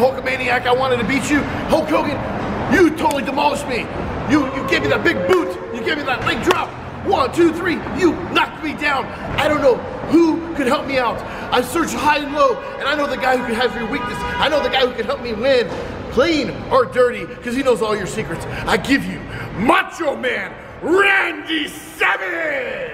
Hulkamaniac, I wanted to beat you. Hulk Hogan, you totally demolished me. You, you gave me that big boot. You gave me that leg drop. One, two, three. You knocked me down. I don't know who could help me out. I searched high and low, and I know the guy who has your weakness. I know the guy who can help me win, clean or dirty, because he knows all your secrets. I give you Macho Man Randy Savage.